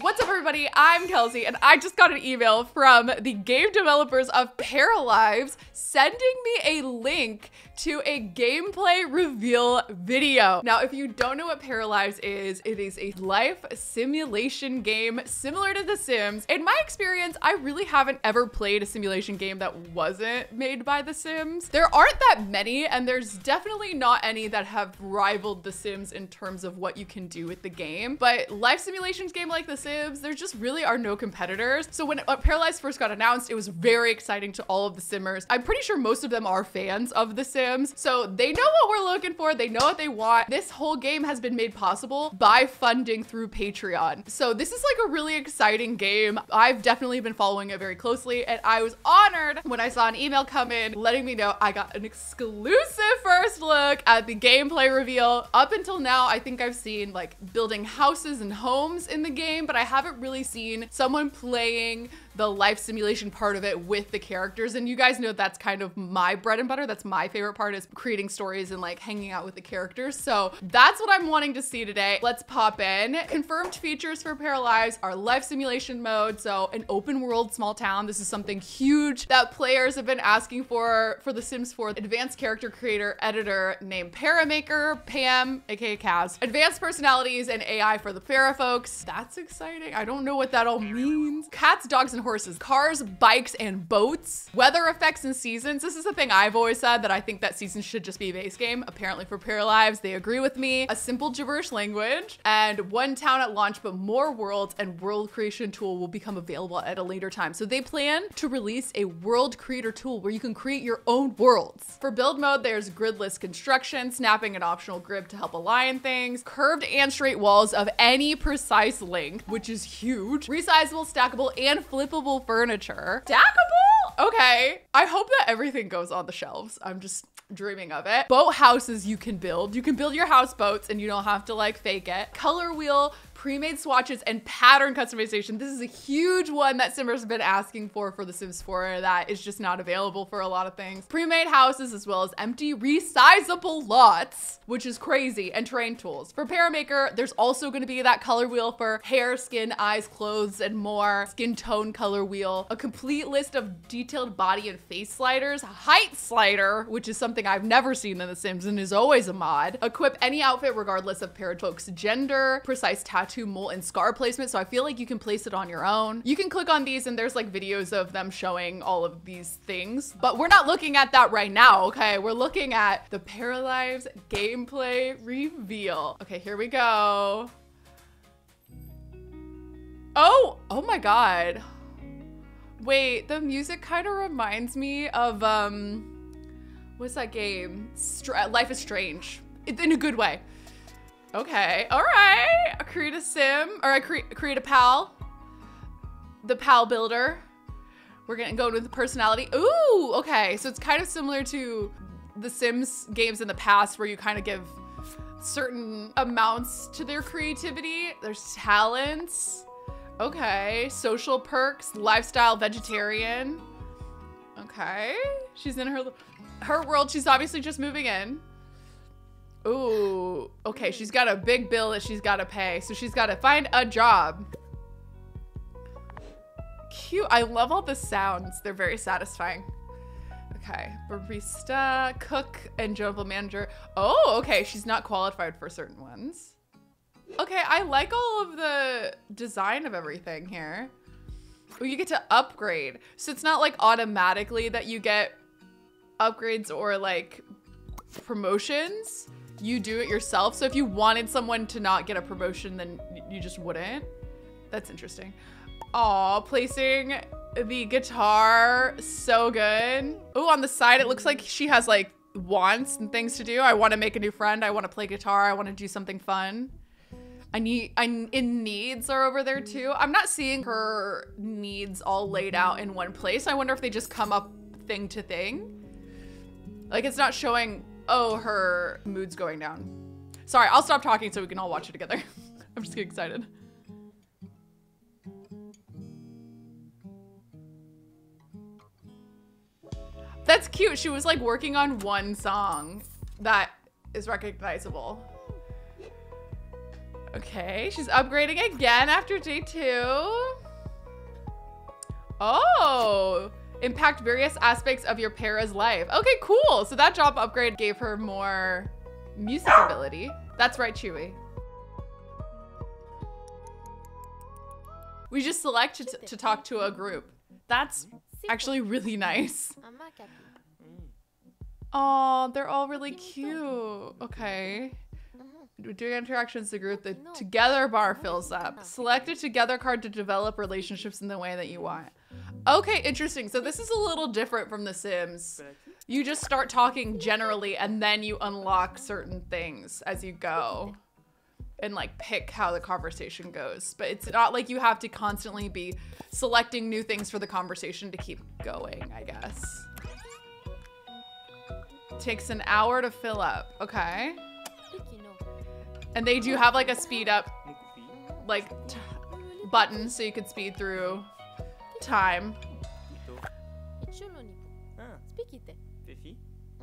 What's up everybody? I'm Kelsey and I just got an email from the game developers of Paralives sending me a link to a gameplay reveal video. Now, if you don't know what Paralives is, it is a life simulation game similar to The Sims. In my experience, I really haven't ever played a simulation game that wasn't made by The Sims. There aren't that many, and there's definitely not any that have rivaled The Sims in terms of what you can do with the game. But life simulations game like The Sims, there just really are no competitors. So when Paralives first got announced, it was very exciting to all of the Simmers. I'm pretty sure most of them are fans of The Sims Sims. So they know what we're looking for. They know what they want. This whole game has been made possible by funding through Patreon. So this is like a really exciting game. I've definitely been following it very closely and I was honored when I saw an email come in letting me know I got an exclusive first look at the gameplay reveal. Up until now, I think I've seen like building houses and homes in the game, but I haven't really seen someone playing the life simulation part of it with the characters. And you guys know that's kind of my bread and butter. That's my favorite part is creating stories and like hanging out with the characters. So that's what I'm wanting to see today. Let's pop in. Confirmed features for Paralives are life simulation mode. So an open world small town. This is something huge that players have been asking for for The Sims 4 advanced character creator editor named Paramaker, Pam, aka Kaz. Advanced personalities and AI for the Para folks. That's exciting. I don't know what that all means. Cats, dogs, and and horses, cars, bikes, and boats. Weather effects and seasons. This is the thing I've always said that I think that seasons should just be a base game. Apparently for Paralives, they agree with me. A simple gibberish language and one town at launch, but more worlds and world creation tool will become available at a later time. So they plan to release a world creator tool where you can create your own worlds. For build mode, there's gridless construction, snapping an optional grid to help align things, curved and straight walls of any precise length, which is huge, resizable, stackable, and flip flippable furniture. Stackable? Okay. I hope that everything goes on the shelves. I'm just dreaming of it. Boat houses you can build. You can build your houseboats and you don't have to like fake it. Color wheel pre-made swatches, and pattern customization. This is a huge one that Simmers have been asking for for The Sims 4 that is just not available for a lot of things. Pre-made houses as well as empty resizable lots, which is crazy, and terrain tools. For Paramaker, there's also gonna be that color wheel for hair, skin, eyes, clothes, and more. Skin tone color wheel. A complete list of detailed body and face sliders. Height slider, which is something I've never seen in The Sims and is always a mod. Equip any outfit regardless of parent folks' gender. Precise tattoo tattoo molten scar placement. So I feel like you can place it on your own. You can click on these and there's like videos of them showing all of these things, but we're not looking at that right now. Okay. We're looking at the Paralives gameplay reveal. Okay, here we go. Oh, oh my God. Wait, the music kind of reminds me of, um, what's that game? Life is Strange in a good way. Okay, all right. I create a sim, or I create create a pal. The pal builder. We're gonna go with the personality. Ooh, okay. So it's kind of similar to the Sims games in the past where you kind of give certain amounts to their creativity. There's talents. Okay, social perks, lifestyle vegetarian. Okay, she's in her her world. She's obviously just moving in. Ooh, okay, she's hmm. got a big bill that she's got to pay. So she's got to find a job. Cute. I love all the sounds. They're very satisfying. Okay, barista, cook, and general manager. Oh, okay, she's not qualified for certain ones. Okay, I like all of the design of everything here. Oh, you get to upgrade. So it's not like automatically that you get upgrades or like promotions you do it yourself. So if you wanted someone to not get a promotion, then you just wouldn't. That's interesting. Aw, placing the guitar, so good. Oh, on the side, it looks like she has like wants and things to do. I want to make a new friend. I want to play guitar. I want to do something fun. I need, I in needs are over there too. I'm not seeing her needs all laid out in one place. I wonder if they just come up thing to thing. Like it's not showing oh, her mood's going down. Sorry, I'll stop talking so we can all watch it together. I'm just getting excited. That's cute. She was like working on one song that is recognizable. Okay, she's upgrading again after day two. Oh, impact various aspects of your para's life. Okay, cool. So that job upgrade gave her more music ability. That's right, Chewy. We just select to, to talk to a group. That's actually really nice. Oh, they're all really cute. Okay. Doing interactions, the group, the together bar fills up. Select a together card to develop relationships in the way that you want. Okay, interesting. So this is a little different from The Sims. You just start talking generally and then you unlock certain things as you go and like pick how the conversation goes. But it's not like you have to constantly be selecting new things for the conversation to keep going, I guess. Takes an hour to fill up. Okay. And they do have like a speed up like button so you could speed through time.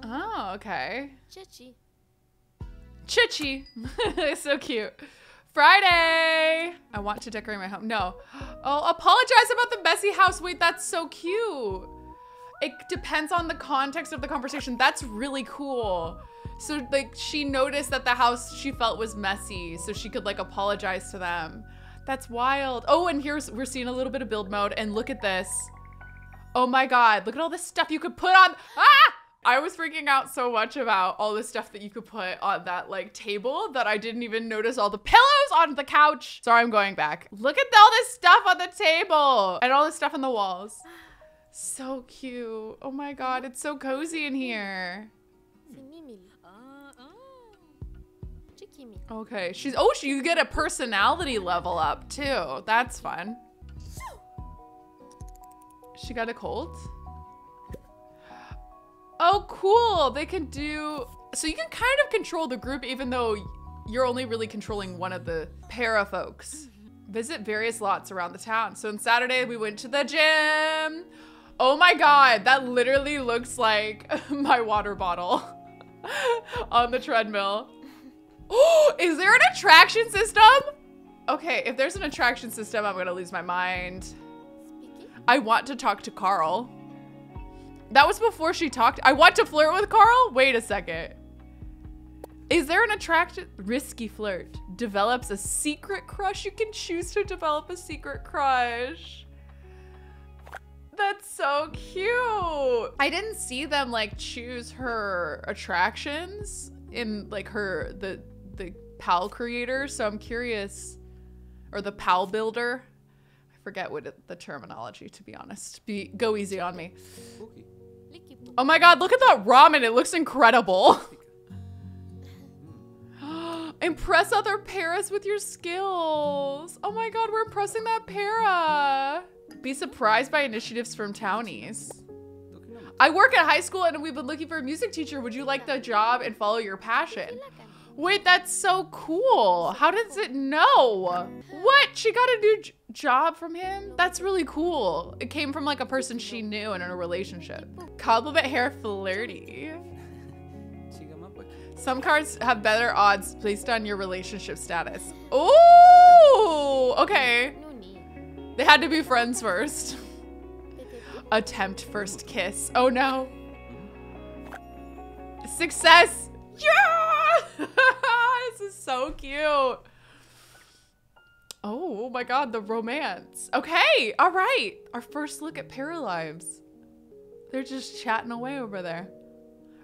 Ah. Oh, okay. Chichi. It's so cute. Friday. I want to decorate my home. No. Oh, apologize about the messy house. Wait, that's so cute. It depends on the context of the conversation. That's really cool. So like she noticed that the house she felt was messy, so she could like apologize to them. That's wild. Oh, and here's we're seeing a little bit of build mode, and look at this. Oh my god, look at all this stuff you could put on. Ah! I was freaking out so much about all the stuff that you could put on that like table that I didn't even notice all the pillows on the couch. Sorry, I'm going back. Look at all this stuff on the table and all this stuff on the walls. So cute. Oh my god, it's so cozy in here. Okay, she's oh, she, you get a personality level up too. That's fun. She got a cold. Oh, cool. They can do so you can kind of control the group even though you're only really controlling one of the para folks. Mm-hmm. Visit various lots around the town. So on Saturday we went to the gym. Oh my god, that literally looks like my water bottle on the treadmill. Oh, is there an attraction system? Okay, if there's an attraction system, I'm gonna lose my mind. I want to talk to Carl. That was before she talked. I want to flirt with Carl? Wait a second. Is there an attraction? Risky flirt. Develops a secret crush. You can choose to develop a secret crush. That's so cute. I didn't see them like choose her attractions in like her, the, the PAL creator. So I'm curious, or the PAL builder. I forget what it, the terminology, to be honest. Be Go easy on me. Oh my god, look at that ramen. It looks incredible. Impress other paras with your skills. Oh my god, we're impressing that para. Be surprised by initiatives from townies. I work at high school and we've been looking for a music teacher. Would you like the job and follow your passion? Wait, that's so cool. How does it know? What? She got a new job from him? That's really cool. It came from like a person she knew and in a relationship. Compliment hair flirty. Some cards have better odds based on your relationship status. Oh, okay. They had to be friends first. Attempt first kiss. Oh no. Success. Yeah! is so cute. Oh, oh my god, the romance. Okay, all right. Our first look at Paralives. They're just chatting away over there.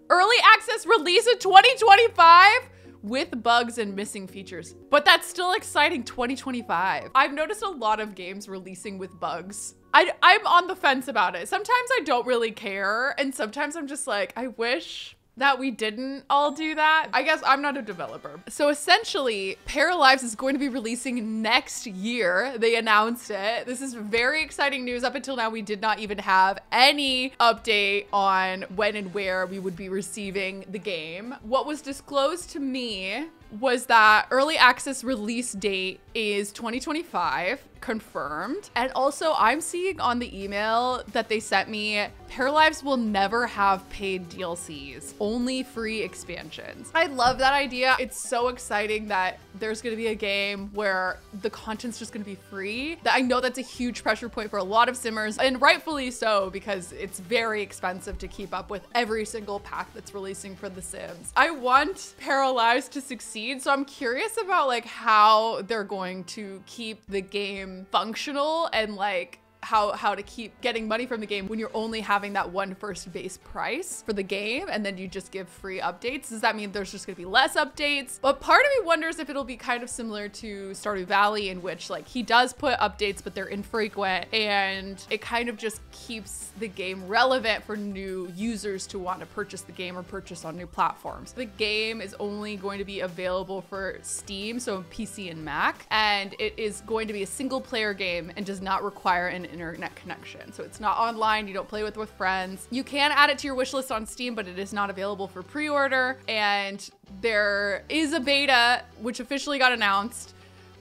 Early access release in 2025 with bugs and missing features. But that's still exciting 2025. I've noticed a lot of games releasing with bugs. I, I'm on the fence about it. Sometimes I don't really care. And sometimes I'm just like, I wish that we didn't all do that. I guess I'm not a developer. So essentially, Paralives is going to be releasing next year. They announced it. This is very exciting news. Up until now, we did not even have any update on when and where we would be receiving the game. What was disclosed to me was that early access release date is 2025 confirmed. And also, I'm seeing on the email that they sent me, Paralives will never have paid DLCs, only free expansions. I love that idea. It's so exciting that there's gonna be a game where the content's just gonna be free. I know that's a huge pressure point for a lot of simmers, and rightfully so, because it's very expensive to keep up with every single pack that's releasing for The Sims. I want Paralives to succeed, so I'm curious about like how they're going to keep the game functional and like how how to keep getting money from the game when you're only having that one first base price for the game and then you just give free updates. Does that mean there's just gonna be less updates? But part of me wonders if it'll be kind of similar to stardew valley in which like he does put updates but they're infrequent and it kind of just keeps the game relevant for new users to want to purchase the game or purchase on new platforms. The game is only going to be available for steam so pc and mac and it is going to be a single player game and does not require an internet connection. So it's not online, you don't play with with friends. You can add it to your wish list on Steam, but it is not available for pre-order. And there is a beta, which officially got announced,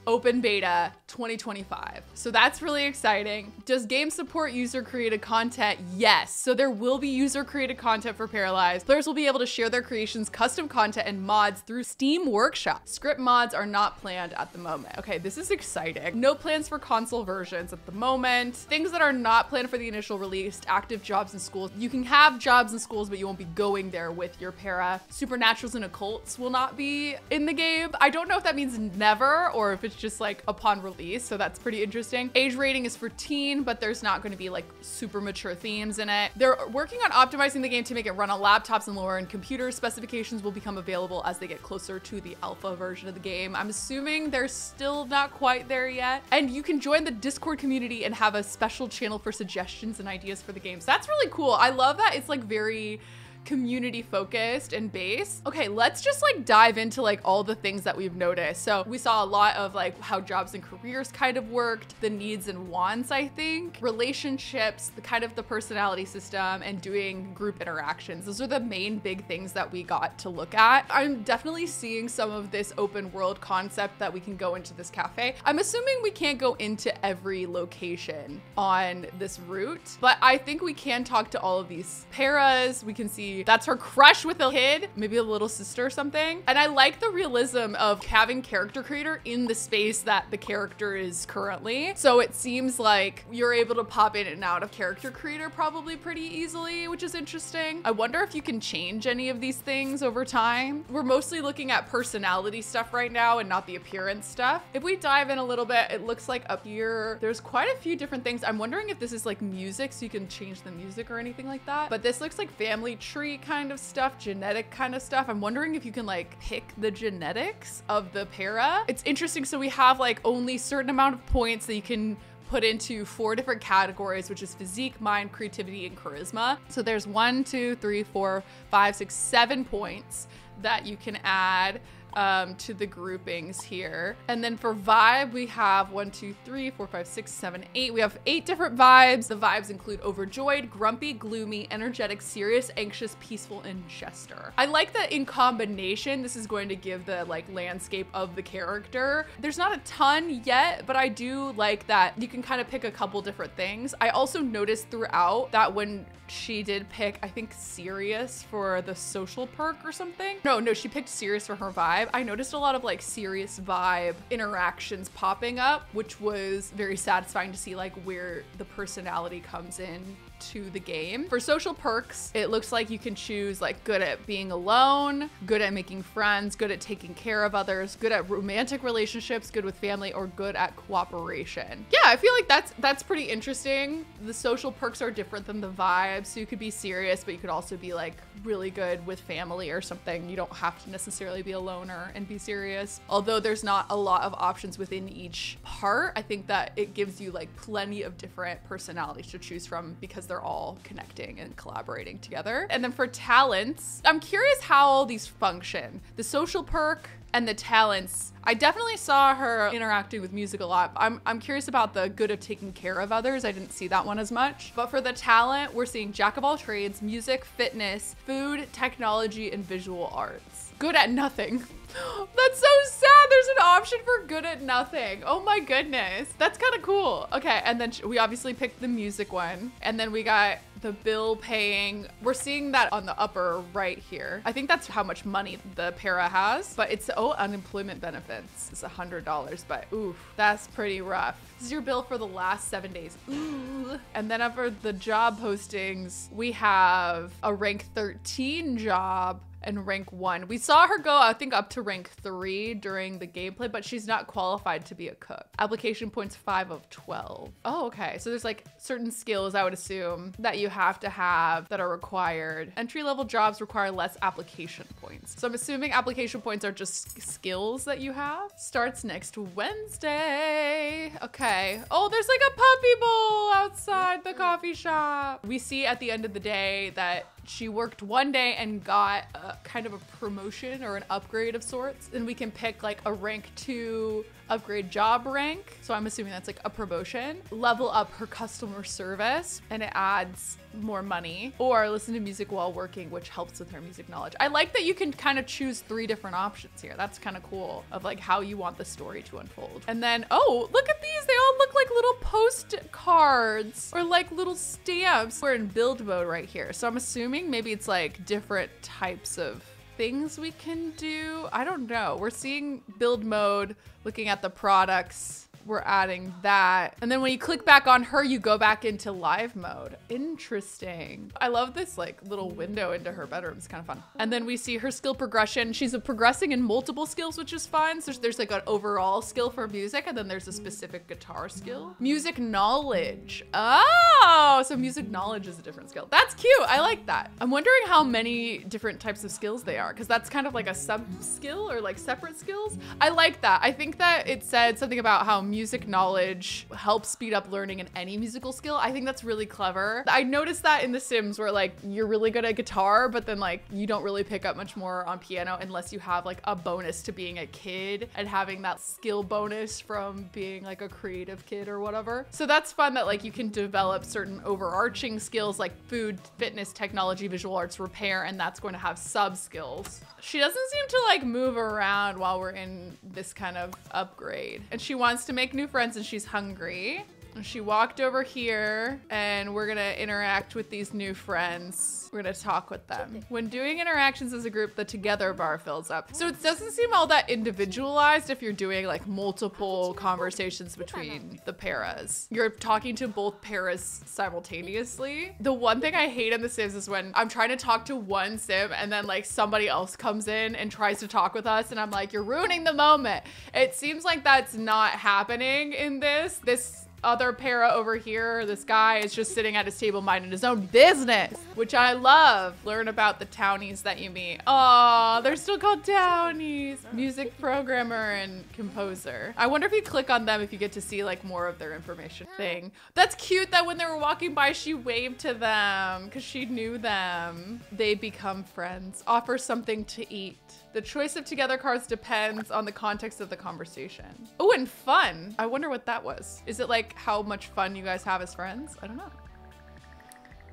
open beta 2025. So that's really exciting. Does game support user created content? Yes. So there will be user created content for Paralives. Players will be able to share their creations, custom content, and mods through Steam Workshop. Script mods are not planned at the moment. Okay, this is exciting. No plans for console versions at the moment. Things that are not planned for the initial release, active jobs in schools. You can have jobs in schools, but you won't be going there with your para. Supernaturals and occults will not be in the game. I don't know if that means never or if it's just like upon release release, so that's pretty interesting. Age rating is for teen, but there's not going to be like super mature themes in it. They're working on optimizing the game to make it run on laptops and lower end computers. Specifications will become available as they get closer to the alpha version of the game. I'm assuming they're still not quite there yet. And you can join the Discord community and have a special channel for suggestions and ideas for the games. That's really cool. I love that it's like very community focused and based. Okay, let's just like dive into like all the things that we've noticed. So we saw a lot of like how jobs and careers kind of worked, the needs and wants, I think, relationships, the kind of the personality system and doing group interactions. Those are the main big things that we got to look at. I'm definitely seeing some of this open world concept that we can go into this cafe. I'm assuming we can't go into every location on this route, but I think we can talk to all of these paras. We can see that's her crush with a kid, maybe a little sister or something. And I like the realism of having character creator in the space that the character is currently. So it seems like you're able to pop in and out of character creator probably pretty easily, which is interesting. I wonder if you can change any of these things over time. We're mostly looking at personality stuff right now and not the appearance stuff. If we dive in a little bit, it looks like up here, there's quite a few different things. I'm wondering if this is like music, so you can change the music or anything like that. But this looks like family tree kind of stuff, genetic kind of stuff. I'm wondering if you can like pick the genetics of the para. It's interesting. So we have like only certain amount of points that you can put into four different categories, which is physique, mind, creativity, and charisma. So there's one, two, three, four, five, six, seven points that you can add um, to the groupings here. And then for vibe, we have one, two, three, four, five, six, seven, eight. We have eight different vibes. The vibes include overjoyed, grumpy, gloomy, energetic, serious, anxious, peaceful, and jester. I like that in combination, this is going to give the like landscape of the character. There's not a ton yet, but I do like that you can kind of pick a couple different things. I also noticed throughout that when she did pick, I think, serious for the social perk or something. No, no, she picked serious for her vibe. I noticed a lot of like serious vibe interactions popping up, which was very satisfying to see like where the personality comes in to the game. For social perks, it looks like you can choose like good at being alone, good at making friends, good at taking care of others, good at romantic relationships, good with family, or good at cooperation. Yeah, I feel like that's that's pretty interesting. The social perks are different than the vibes. So you could be serious, but you could also be like really good with family or something. You don't have to necessarily be a loner and be serious. Although there's not a lot of options within each part, I think that it gives you like plenty of different personalities to choose from because they're all connecting and collaborating together. And then for talents, I'm curious how all these function. The social perk, and the talents. I definitely saw her interacting with music a lot. I'm, I'm curious about the good of taking care of others. I didn't see that one as much. But for the talent, we're seeing jack of all trades, music, fitness, food, technology, and visual arts. Good at nothing. That's so sad. There's an option for good at nothing. Oh my goodness. That's kind of cool. Okay, and then we obviously picked the music one. And then we got the bill paying. We're seeing that on the upper right here. I think that's how much money the para has, but it's, oh, unemployment benefits. It's a $100, but oof, that's pretty rough. This is your bill for the last seven days. Ooh. And then over the job postings, we have a rank 13 job and rank one. We saw her go, I think, up to rank three during the gameplay, but she's not qualified to be a cook. Application points five of 12. Oh, okay. So there's like certain skills I would assume that you have to have that are required. Entry level jobs require less application points. So I'm assuming application points are just skills that you have. Starts next Wednesday. Okay. Oh, there's like a puppy bowl outside the coffee shop. We see at the end of the day that she worked one day and got a, kind of a promotion or an upgrade of sorts. And we can pick like a rank two upgrade job rank. So I'm assuming that's like a promotion. Level up her customer service and it adds more money or listen to music while working, which helps with her music knowledge. I like that you can kind of choose three different options here. That's kind of cool of like how you want the story to unfold. And then, oh, look at these. They all look like little postcards or like little stamps. We're in build mode right here. So I'm assuming maybe it's like different types of things we can do. I don't know. We're seeing build mode, looking at the products we're adding that. And then when you click back on her, you go back into live mode. Interesting. I love this like little window into her bedroom. It's kind of fun. And then we see her skill progression. She's progressing in multiple skills, which is fun. So there's, there's like an overall skill for music and then there's a specific guitar skill. Music knowledge. Oh, so music knowledge is a different skill. That's cute. I like that. I'm wondering how many different types of skills they are because that's kind of like a sub skill or like separate skills. I like that. I think that it said something about how music knowledge helps speed up learning in any musical skill. I think that's really clever. I noticed that in The Sims where like you're really good at guitar, but then like you don't really pick up much more on piano unless you have like a bonus to being a kid and having that skill bonus from being like a creative kid or whatever. So that's fun that like you can develop certain overarching skills like food, fitness, technology, visual arts, repair, and that's going to have sub skills. She doesn't seem to like move around while we're in this kind of upgrade. And she wants to make new friends and she's hungry. She walked over here and we're gonna interact with these new friends. We're gonna talk with them. When doing interactions as a group, the together bar fills up. So it doesn't seem all that individualized if you're doing like multiple conversations between the paras. You're talking to both paras simultaneously. The one thing I hate in The Sims is when I'm trying to talk to one sim and then like somebody else comes in and tries to talk with us and I'm like, you're ruining the moment. It seems like that's not happening in this. This other para over here, this guy is just sitting at his table minding his own business, which I love. Learn about the townies that you meet. Oh, they're still called townies. Music programmer and composer. I wonder if you click on them if you get to see like more of their information thing. That's cute that when they were walking by, she waved to them because she knew them. They become friends. Offer something to eat. The choice of together cards depends on the context of the conversation. Oh, and fun. I wonder what that was. Is it like how much fun you guys have as friends? I don't know.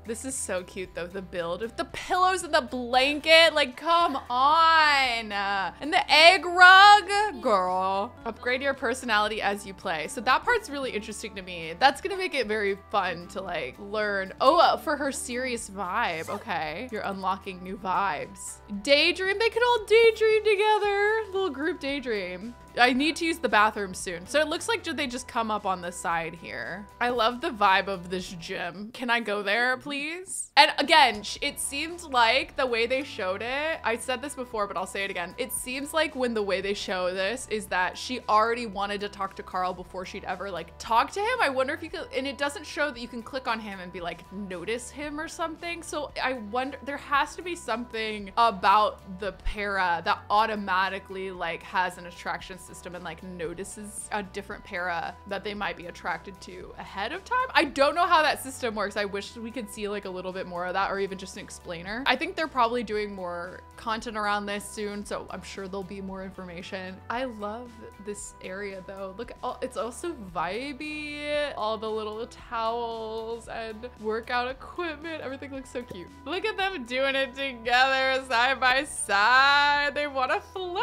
This is so cute though, the build of the pillows and the blanket. Like, come on. And the egg rug, girl. Upgrade your personality as you play. So that part's really interesting to me. That's gonna make it very fun to like learn. Oh, uh, for her serious vibe. Okay, you're unlocking new vibes. Daydream, they could all daydream together. Little group daydream. I need to use the bathroom soon. So it looks like did they just come up on the side here. I love the vibe of this gym. Can I go there, please? And again, it seemed like the way they showed it, I said this before, but I'll say it again. It seems like when the way they show this is that she already wanted to talk to Carl before she'd ever like talk to him. I wonder if you could, and it doesn't show that you can click on him and be like, notice him or something. So I wonder, there has to be something about the para that automatically like has an attraction system and like notices a different para that they might be attracted to ahead of time. I don't know how that system works. I wish we could see like a little bit more of that or even just an explainer. I think they're probably doing more content around this soon, so I'm sure there'll be more information. I love this area though. Look, it's also vibey. All the little towels and workout equipment. Everything looks so cute. Look at them doing it together side by side. They want to flirt.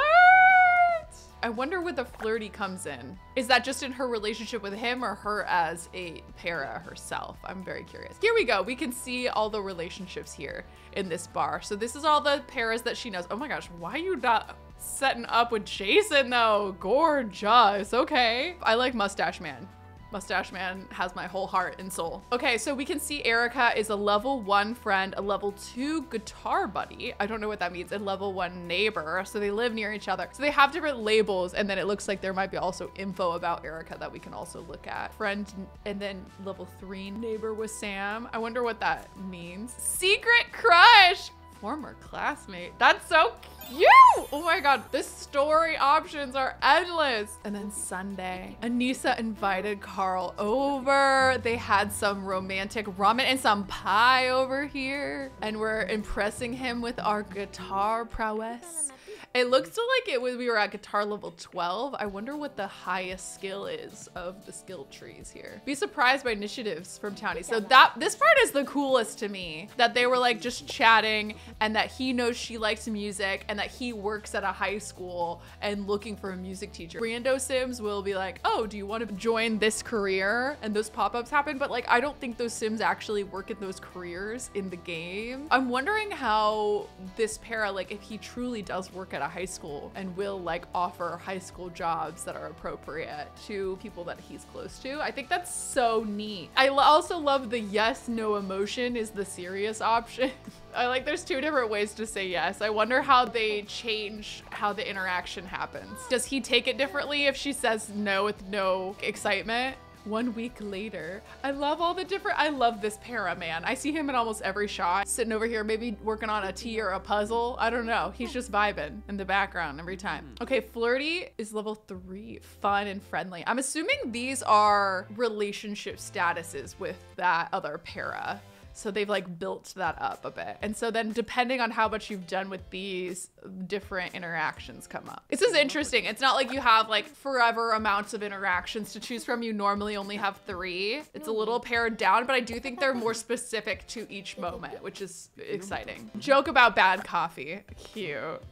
I wonder where the flirty comes in. Is that just in her relationship with him or her as a para herself? I'm very curious. Here we go. We can see all the relationships here in this bar. So this is all the paras that she knows. Oh my gosh, why are you not setting up with Jason though? Gorgeous. Okay. I like Mustache Man. Mustache Man has my whole heart and soul. Okay, so we can see Erica is a level one friend, a level two guitar buddy. I don't know what that means, a level one neighbor. So they live near each other. So they have different labels. And then it looks like there might be also info about Erica that we can also look at. Friend and then level three neighbor with Sam. I wonder what that means. Secret crush former classmate. That's so cute. Oh my God. The story options are endless. And then Sunday, Aneesa invited Carl over. They had some romantic ramen and some pie over here. And we're impressing him with our guitar prowess. It looks like it was we were at guitar level 12. I wonder what the highest skill is of the skill trees here. Be surprised by initiatives from Townie. So that this part is the coolest to me. That they were like just chatting and that he knows she likes music and that he works at a high school and looking for a music teacher. Rando Sims will be like, oh, do you want to join this career? And those pop-ups happen, but like I don't think those Sims actually work in those careers in the game. I'm wondering how this para, like if he truly does work at a high school and will like offer high school jobs that are appropriate to people that he's close to. I think that's so neat. I also love the yes, no emotion is the serious option. I like there's two different ways to say yes. I wonder how they change how the interaction happens. Does he take it differently if she says no with no excitement? One week later, I love all the different, I love this para, man. I see him in almost every shot, sitting over here, maybe working on a tea or a puzzle. I don't know. He's just vibing in the background every time. Hmm. Okay, flirty is level three, fun and friendly. I'm assuming these are relationship statuses with that other para. So they've like built that up a bit. And so then depending on how much you've done with these, different interactions come up. This is interesting. It's not like you have like forever amounts of interactions to choose from. You normally only have three. It's a little pared down, but I do think they're more specific to each moment, which is exciting. Joke about bad coffee. Cute.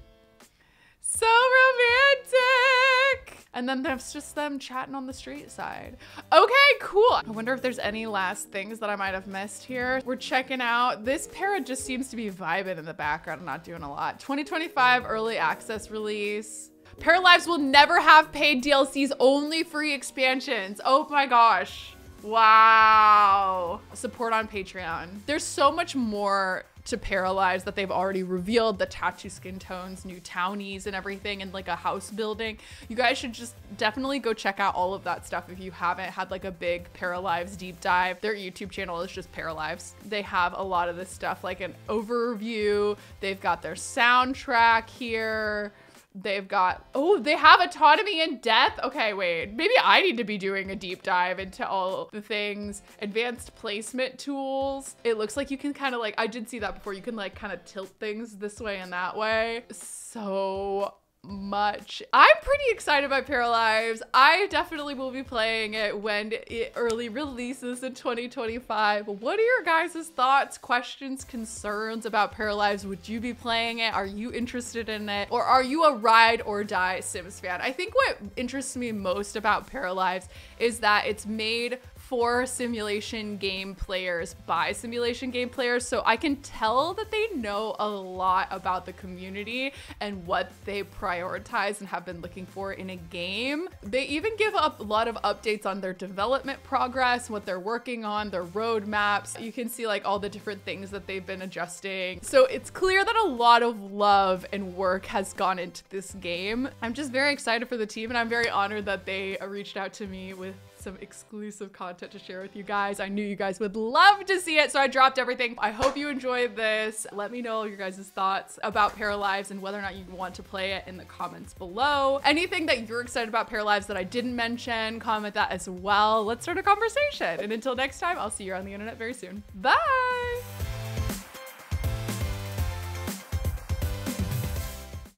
So romantic. And then there's just them chatting on the street side. Okay, cool. I wonder if there's any last things that I might have missed here. We're checking out. This para just seems to be vibing in the background, not doing a lot. 2025 early access release. Paralives will never have paid DLCs, only free expansions. Oh my gosh. Wow. Support on Patreon. There's so much more to Paralives that they've already revealed the tattoo skin tones, new townies and everything, and like a house building. You guys should just definitely go check out all of that stuff if you haven't had like a big Paralives deep dive. Their YouTube channel is just Paralives. They have a lot of this stuff like an overview. They've got their soundtrack here. They've got, oh, they have autonomy and death. Okay, wait, maybe I need to be doing a deep dive into all the things. Advanced placement tools. It looks like you can kind of like, I did see that before. You can like kind of tilt things this way and that way. So much. I'm pretty excited about Paralives. I definitely will be playing it when it early releases in 2025. What are your guys' thoughts, questions, concerns about Paralives? Would you be playing it? Are you interested in it? Or are you a ride or die Sims fan? I think what interests me most about Paralives is that it's made for simulation game players by simulation game players. So I can tell that they know a lot about the community and what they prioritize and have been looking for in a game. They even give up a lot of updates on their development progress, what they're working on, their roadmaps. You can see like all the different things that they've been adjusting. So it's clear that a lot of love and work has gone into this game. I'm just very excited for the team and I'm very honored that they reached out to me with some exclusive content to share with you guys. I knew you guys would love to see it, so I dropped everything. I hope you enjoyed this. Let me know your guys' thoughts about Paralives and whether or not you want to play it in the comments below. Anything that you're excited about Paralives that I didn't mention, comment that as well. Let's start a conversation. And until next time, I'll see you on the internet very soon. Bye!